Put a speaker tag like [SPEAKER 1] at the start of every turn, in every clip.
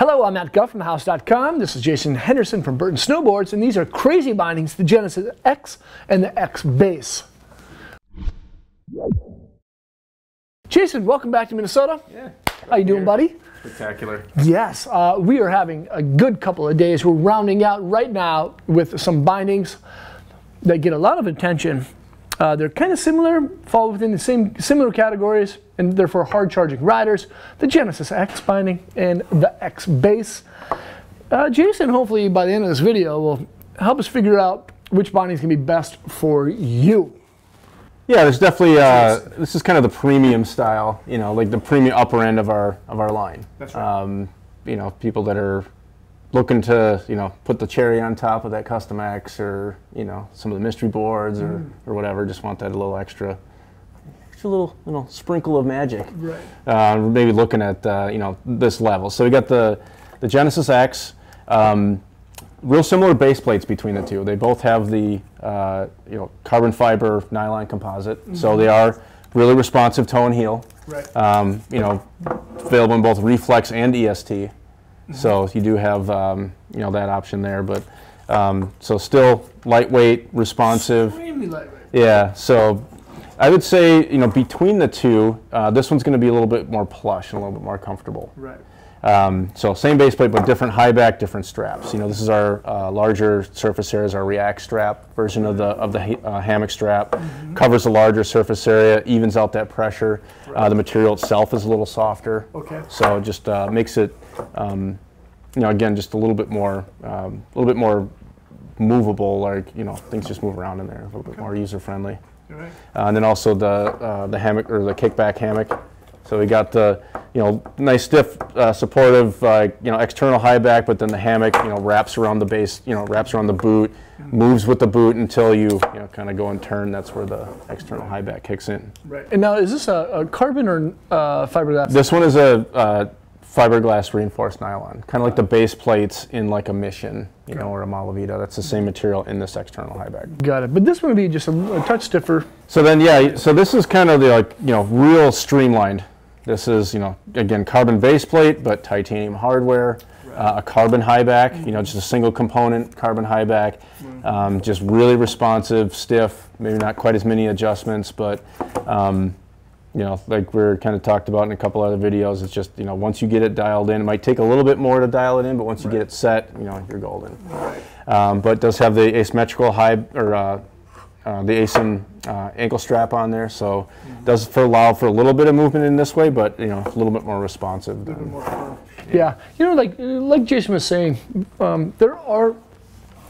[SPEAKER 1] Hello, I'm Matt Guf from thehouse.com. This is Jayson Henderson from Burton Snowboards, and these are crazy bindings, the Genesis X and the X Base. Jayson, welcome back to Minnesota.
[SPEAKER 2] Yeah.
[SPEAKER 1] How you doing, buddy?
[SPEAKER 2] Spectacular.
[SPEAKER 1] Yes, uh, we are having a good couple of days. We're rounding out right now with some bindings that get a lot of attention. Uh, they're kind of similar, fall within the same similar categories, and therefore hard charging riders. The Genesis X binding and the X base. Uh, Jayson, hopefully by the end of this video, will help us figure out which binding is going to be best for you.
[SPEAKER 2] Yeah, there's definitely uh, this is kind of the premium style, you know, like the premium upper end of our of our line.
[SPEAKER 1] That's right.
[SPEAKER 2] Um, you know, people that are looking to you know put the cherry on top of that custom X or you know some of the mystery boards or, or whatever, just want that a little extra, extra little you know sprinkle of magic.
[SPEAKER 1] Right.
[SPEAKER 2] Uh, maybe looking at uh, you know this level. So we got the the Genesis X. Um, real similar base plates between the two. They both have the uh, you know carbon fiber nylon composite, so they are really responsive toe and heel.
[SPEAKER 1] Right.
[SPEAKER 2] Um, you know, available in both reflex and EST. So you do have um, you know that option there, but um, so still lightweight, responsive.
[SPEAKER 1] Extremely lightweight.
[SPEAKER 2] Yeah, so I would say you know between the two, uh, this one's going to be a little bit more plush and a little bit more comfortable.
[SPEAKER 1] Right.
[SPEAKER 2] Um, so same base plate, but different high back, different straps. You know, this is our uh, larger surface area, is our React strap version of the of the uh, hammock strap. Covers a larger surface area, evens out that pressure. Uh, the material itself is a little softer.
[SPEAKER 1] Okay.
[SPEAKER 2] So it just uh, makes it, um, you know, again, just a little bit more, um, a little bit more movable. Like you know, things just move around in there, a little bit more user friendly.
[SPEAKER 1] Right.
[SPEAKER 2] Uh, and then also the uh, the hammock or the kickback hammock. So we got the you know nice stiff uh, supportive uh, you know external high back, but then the hammock you know wraps around the base you know wraps around the boot, moves with the boot until you you know kind of go and turn. That's where the external high back kicks in.
[SPEAKER 1] Right. And now, is this a, a carbon or uh, fiberglass?
[SPEAKER 2] This one is a uh, fiberglass reinforced nylon, kind of like the base plates in like a Mission you know or a Malavita. That's the same material in this external high back.
[SPEAKER 1] Got it. But this one would be just a, a touch stiffer.
[SPEAKER 2] So then, yeah, so this is kind of the like, you know, real streamlined. This is, you know, again, carbon base plate, but titanium hardware, uh, a carbon high back, you know, just a single component carbon high back, um, just really responsive, stiff, maybe not quite as many adjustments, but, um, you know, like we're kind of talked about in a couple other videos, it's just, you know, once you get it dialed in, it might take a little bit more to dial it in, but once you get it set, you know, you're golden. Um, but it does have the asymmetrical high, or uh, uh, the ASIM uh, ankle strap on there, so it does for allow for a little bit of movement in this way, but you know a little bit more responsive. Than,
[SPEAKER 1] Yeah. You know, like like Jayson was saying, um, there are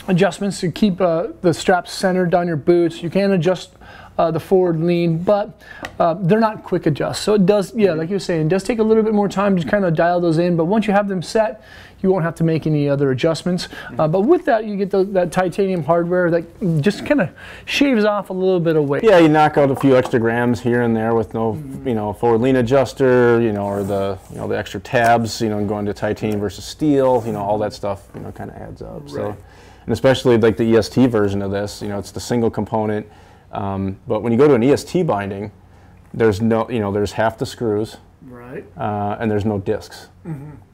[SPEAKER 1] adjustments to keep uh, the straps centered down your boots. You can adjust uh, the forward lean, but uh, they're not quick adjusts. So it does, yeah, like you were saying, it does take a little bit more time to kind of dial those in. But once you have them set, you won't have to make any other adjustments. Uh, but with that, you get the, that titanium hardware that just kind of shaves off a little bit of weight.
[SPEAKER 2] yeah, you knock out a few extra grams here and there with no, you know, forward lean adjuster, you know, or the, you know, the extra tabs, you know, going to titanium versus steel, you know, all that stuff, you know, kind of adds up. So, and especially like the EST version of this, you know, it's the single component. Um, but when you go to an EST binding, there's no, you know, there's half the screws.
[SPEAKER 1] Right.
[SPEAKER 2] uh, and there's no discs.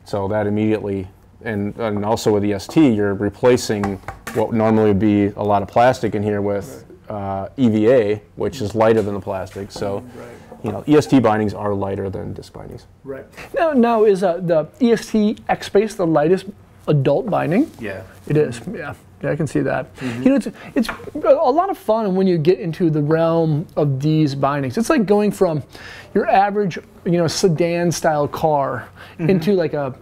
[SPEAKER 2] So that immediately, and, and also with EST, you're replacing what normally would be a lot of plastic in here with uh, EVA, which is lighter than the plastic. So, you know, EST bindings are lighter than disc bindings.
[SPEAKER 1] Right. Now, now is uh, the EST X Base the lightest adult binding?
[SPEAKER 2] Yeah.
[SPEAKER 1] It is, yeah. Yeah, I can see that. Mm-hmm. You know, it's it's a lot of fun when you get into the realm of these bindings. It's like going from your average, you know, sedan style car mm-hmm. into like a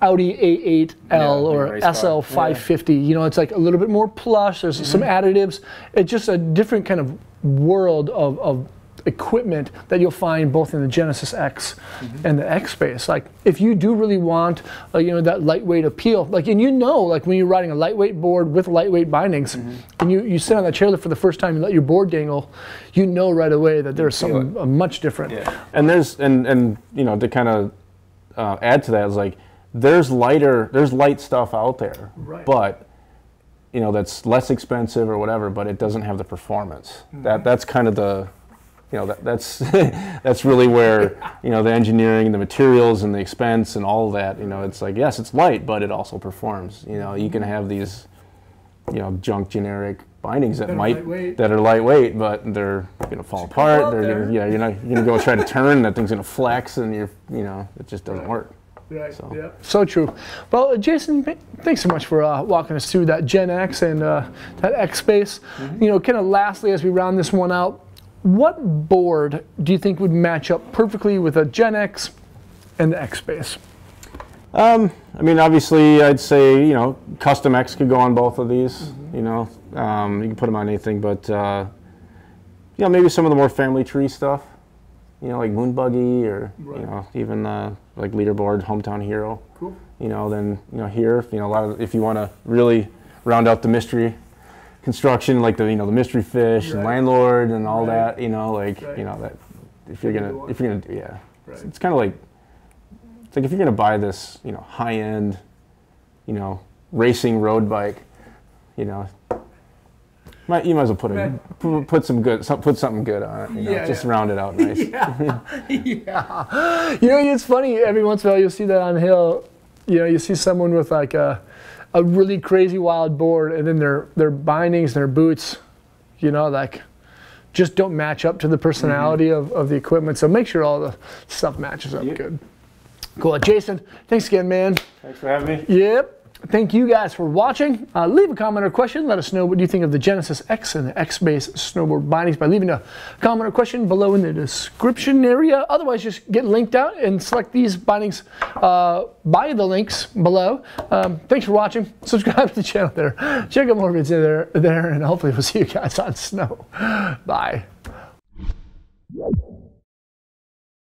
[SPEAKER 1] Audi A8L
[SPEAKER 2] Yeah,
[SPEAKER 1] or
[SPEAKER 2] big race car.
[SPEAKER 1] SL 550. You know, it's like a little bit more plush. There's some mm-hmm. additives. It's just a different kind of world of, of equipment that you'll find both in the Genesis X and the X Base. Like if you do really want, uh, you know, that lightweight appeal, like and you know, like when you're riding a lightweight board with lightweight bindings, and you, you sit on that chairlift for the first time, you let your board dangle, you know right away that there's something uh, much different.
[SPEAKER 2] And there's and and you know to kind of uh, add to that is like there's lighter there's light stuff out there,
[SPEAKER 1] Right.
[SPEAKER 2] but you know that's less expensive or whatever, but it doesn't have the performance. That that's kind of the you know, that, that's that's really where you know the engineering, the materials, and the expense, and all that. You know, it's like yes, it's light, but it also performs. You know, you can have these, you know, junk generic bindings that,
[SPEAKER 1] That are
[SPEAKER 2] might
[SPEAKER 1] lightweight.
[SPEAKER 2] that are lightweight, but they're gonna fall
[SPEAKER 1] out
[SPEAKER 2] apart. They're gonna, yeah, you're not you're gonna go try to turn, that thing's gonna flex, and you're you know, it just doesn't
[SPEAKER 1] Right.
[SPEAKER 2] work.
[SPEAKER 1] Right.
[SPEAKER 2] So-
[SPEAKER 1] Yeah. So true. Well, uh, Jayson, thanks so much for uh, walking us through that Gen X and uh, that X Base.
[SPEAKER 2] Mm-hmm.
[SPEAKER 1] You know, kind of lastly, as we round this one out, what board do you think would match up perfectly with a Gen X and the X Base?
[SPEAKER 2] Um, I mean, obviously, I'd say you know, custom X could go on both of these.
[SPEAKER 1] Mm-hmm.
[SPEAKER 2] You know, um, you can put them on anything, but uh, you know, maybe some of the more family tree stuff. You know, like Moon Buggy, or
[SPEAKER 1] Right.
[SPEAKER 2] you know, even uh, like Leaderboard, Hometown Hero.
[SPEAKER 1] Cool.
[SPEAKER 2] You know, then you know here, you know, a lot of if you want to really round out the mystery construction, like the you know the mystery fish and landlord and all
[SPEAKER 1] Right.
[SPEAKER 2] that. You know, like
[SPEAKER 1] Right.
[SPEAKER 2] you know that if you're gonna if you're gonna do yeah,
[SPEAKER 1] Right.
[SPEAKER 2] it's kind of like it's like if you're gonna buy this, you know, high end, you know, racing road bike, you know, might, you might as well put a,
[SPEAKER 1] Right.
[SPEAKER 2] put some good, some, put something good on it. You know,
[SPEAKER 1] Yeah,
[SPEAKER 2] just
[SPEAKER 1] yeah.
[SPEAKER 2] round it out nice.
[SPEAKER 1] yeah. yeah. You know, it's funny. Every once in a while, you'll see that on hill. You know, you see someone with like a, a really crazy wild board, and then their their bindings and their boots, you know, like just don't match up to the personality mm-hmm. of, of the equipment. So make sure all the stuff matches up good. Cool. Jayson, thanks again, man.
[SPEAKER 2] Thanks for having me.
[SPEAKER 1] Yep. Thank you guys for watching. Uh, leave a comment or question. Let us know what you think of the Genesis X and the X-Base snowboard bindings by leaving a comment or question below in the description area. Otherwise, just get linked out and select these bindings uh, by the links below. Um, thanks for watching. Subscribe to the channel there. Check out more videos there, there, and hopefully we'll see you guys on snow. Bye.